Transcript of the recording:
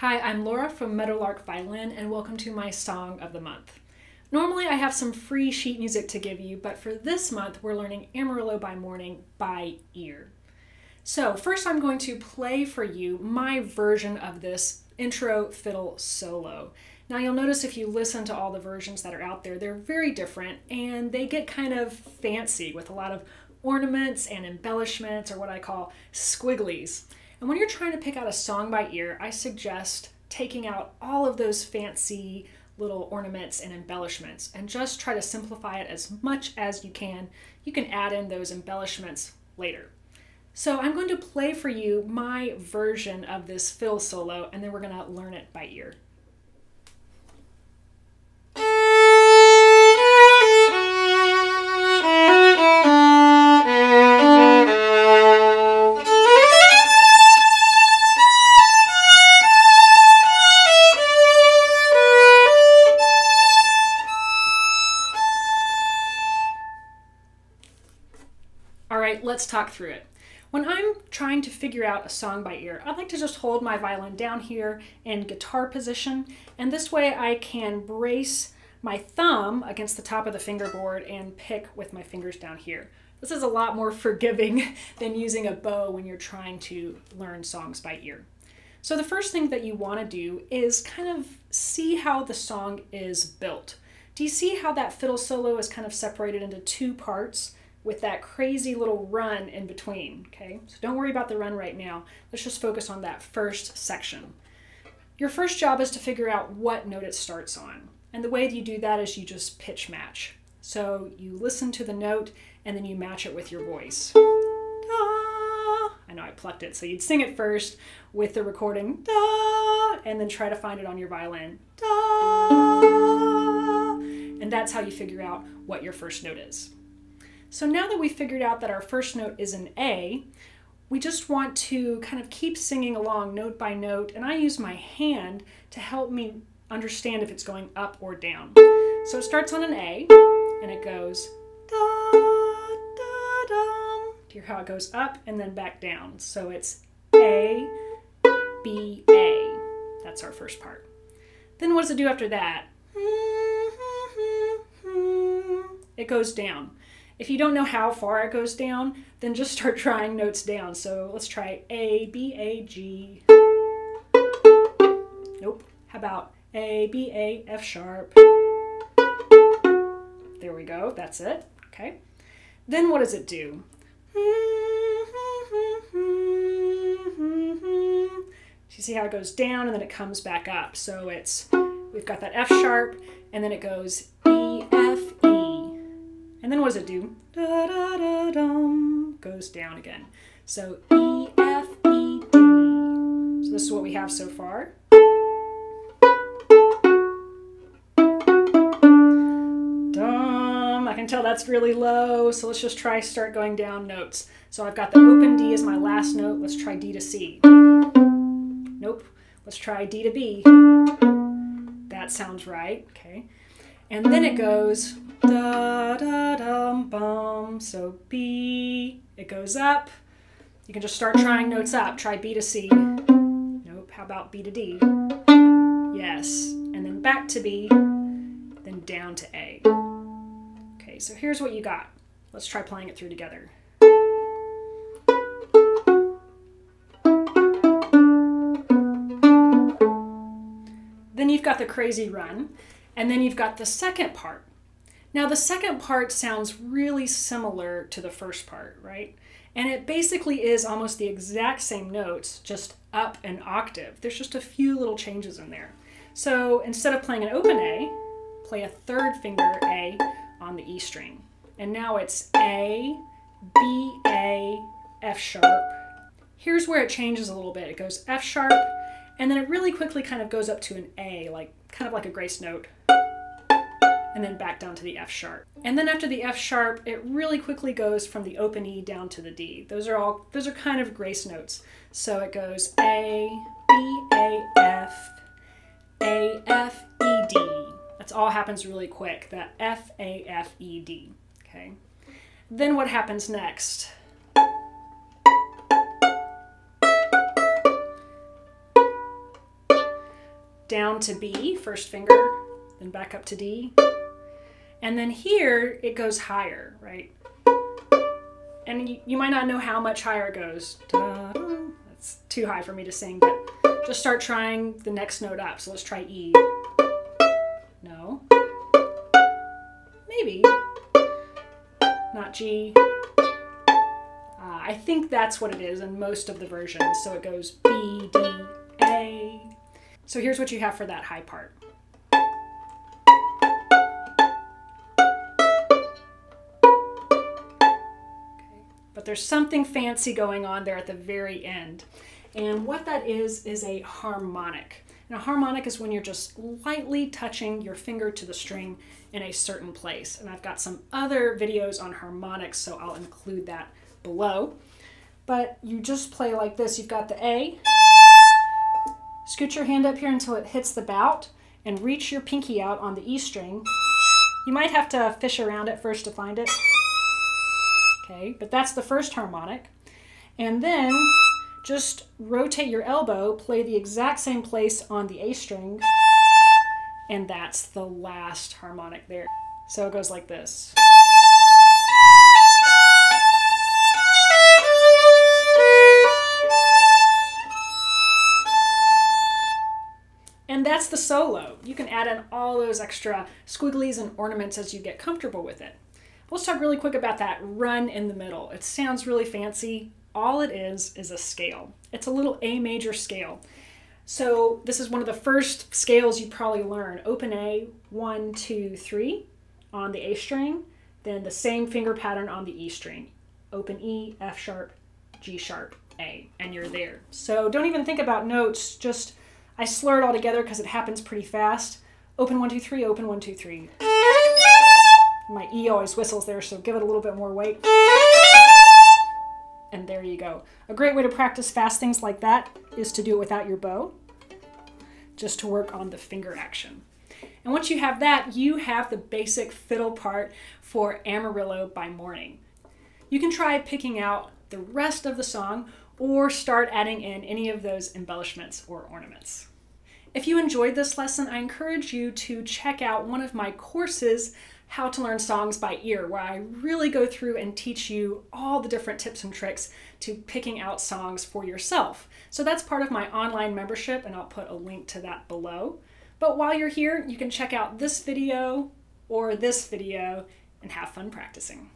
Hi, I'm Laura from Meadowlark Violin, and welcome to my Song of the Month. Normally, I have some free sheet music to give you, but for this month, we're learning Amarillo by Morning by ear. So, first, I'm going to play for you my version of this intro fiddle solo. Now, you'll notice if you listen to all the versions that are out there, they're very different and they get kind of fancy with a lot of ornaments and embellishments, or what I call squigglies. And when you're trying to pick out a song by ear, I suggest taking out all of those fancy little ornaments and embellishments and just try to simplify it as much as you can. You can add in those embellishments later. So I'm going to play for you my version of this fiddle solo and then we're going to learn it by ear. Let's talk through it. When I'm trying to figure out a song by ear, I like to just hold my violin down here in guitar position, and this way I can brace my thumb against the top of the fingerboard and pick with my fingers down here. This is a lot more forgiving than using a bow when you're trying to learn songs by ear. So the first thing that you want to do is kind of see how the song is built. Do you see how that fiddle solo is kind of separated into two parts? With that crazy little run in between, okay? So don't worry about the run right now. Let's just focus on that first section. Your first job is to figure out what note it starts on. And the way that you do that is you just pitch match. So you listen to the note and then you match it with your voice. Da. I know I plucked it, so you'd sing it first with the recording, da, and then try to find it on your violin. Da. And that's how you figure out what your first note is. So now that we figured out that our first note is an A, we just want to kind of keep singing along note by note, and I use my hand to help me understand if it's going up or down. So it starts on an A, and it goes da da dum. Do you hear how it goes up and then back down? So it's A, B, A. That's our first part. Then what does it do after that? It goes down. If you don't know how far it goes down, then just start trying notes down. So let's try A, B, A, G. Nope. How about A, B, A, F sharp? There we go. That's it. Okay. Then what does it do? You see how it goes down and then it comes back up. So it's, we've got that F sharp and then it goes E, and then what does it do? Da, da, da, dum, goes down again. So E, F, E, D. So this is what we have so far. Dum. I can tell that's really low, so let's just try start going down notes. So I've got the open D as my last note. Let's try D to C. Nope. Let's try D to B. That sounds right. Okay. And then it goes da da dum bum. So B, it goes up. You can just start trying notes up. Try B to C. Nope. How about B to D? Yes. And then back to B, then down to A. Okay, so here's what you got. Let's try playing it through together. Then you've got the crazy run. And then you've got the second part. Now, the second part sounds really similar to the first part, right? And it basically is almost the exact same notes, just up an octave. There's just a few little changes in there. So instead of playing an open A, play a third finger A on the E string. And now it's A, B, A, F sharp. Here's where it changes a little bit. It goes F sharp, and then it really quickly kind of goes up to an A, like kind of like a grace note and then back down to the F sharp. And then after the F sharp, it really quickly goes from the open E down to the D. Those are all, those are kind of grace notes. So it goes A, B, A, F, A, F, E, D. That's all happens really quick, that F, A, F, E, D, okay? Then what happens next? down to B, first finger, then back up to D. And then here it goes higher, right? And you, you might not know how much higher it goes. That's too high for me to sing, but just start trying the next note up. So let's try E. No. Maybe. Not G. Uh, I think that's what it is in most of the versions. So it goes B, D, A. So here's what you have for that high part. But there's something fancy going on there at the very end. And what that is, is a harmonic. And a harmonic is when you're just lightly touching your finger to the string in a certain place. And I've got some other videos on harmonics, so I'll include that below. But you just play like this. You've got the A. Scoot your hand up here until it hits the bout and reach your pinky out on the E string. You might have to fish around it first to find it okay? But that's the first harmonic. And then just rotate your elbow, play the exact same place on the A string, and that's the last harmonic there. So it goes like this. And that's the solo. You can add in all those extra squigglies and ornaments as you get comfortable with it. Let's talk really quick about that run in the middle. It sounds really fancy. All it is is a scale. It's a little A major scale. So this is one of the first scales you probably learn. Open A, one, two, three on the A string, then the same finger pattern on the E string. Open E, F sharp, G sharp, A, and you're there. So don't even think about notes, just I slur it all together because it happens pretty fast. Open one, two, three, open one, two, three. My E always whistles there, so give it a little bit more weight. And there you go. A great way to practice fast things like that is to do it without your bow, just to work on the finger action. And once you have that, you have the basic fiddle part for Amarillo by Morning. You can try picking out the rest of the song or start adding in any of those embellishments or ornaments. If you enjoyed this lesson, I encourage you to check out one of my courses how to learn songs by ear, where I really go through and teach you all the different tips and tricks to picking out songs for yourself. So that's part of my online membership, and I'll put a link to that below. But while you're here, you can check out this video or this video and have fun practicing.